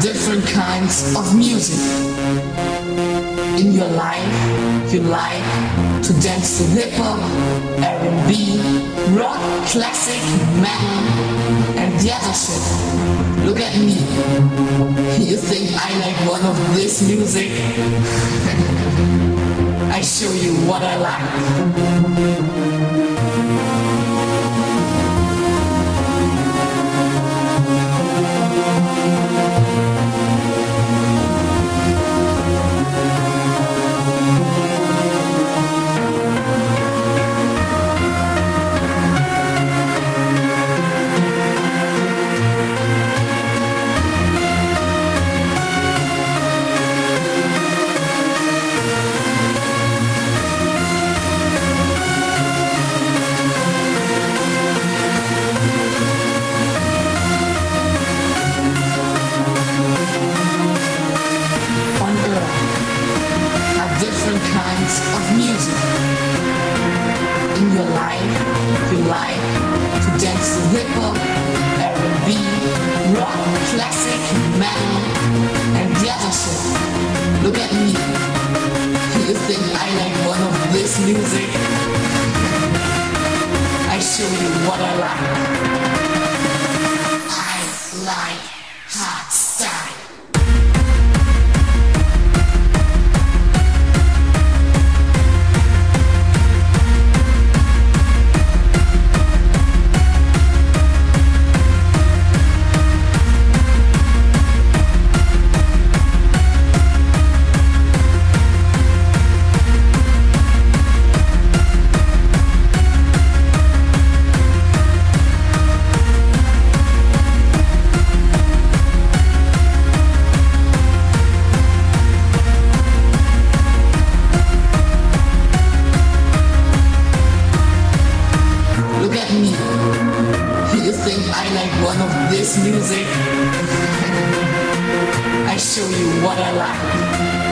different kinds of music. In your life, you like to dance to hip hop, R&B, rock, classic, metal, and the other shit. Look at me. You think I like one of this music? I show you what I like. Music? show you what I like.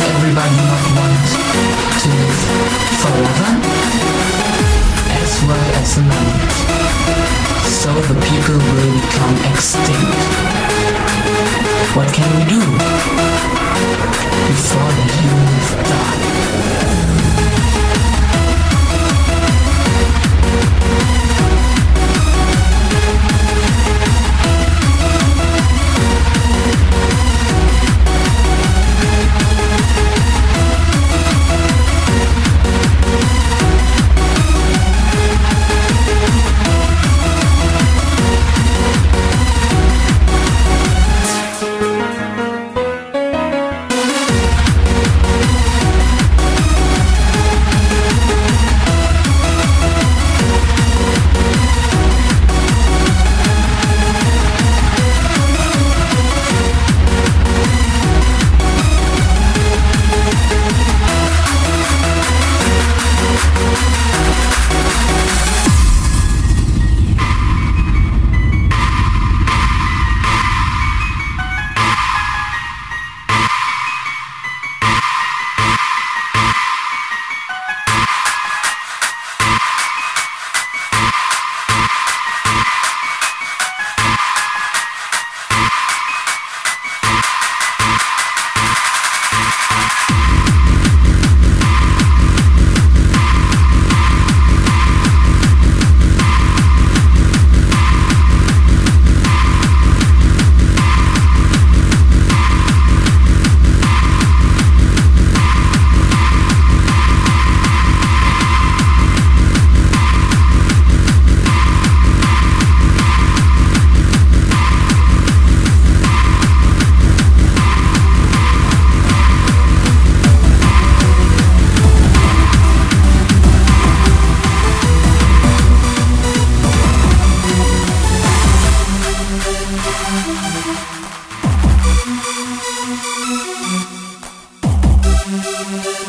everybody might want to forever as well as long. So the people will become extinct. What can we do before the humans die?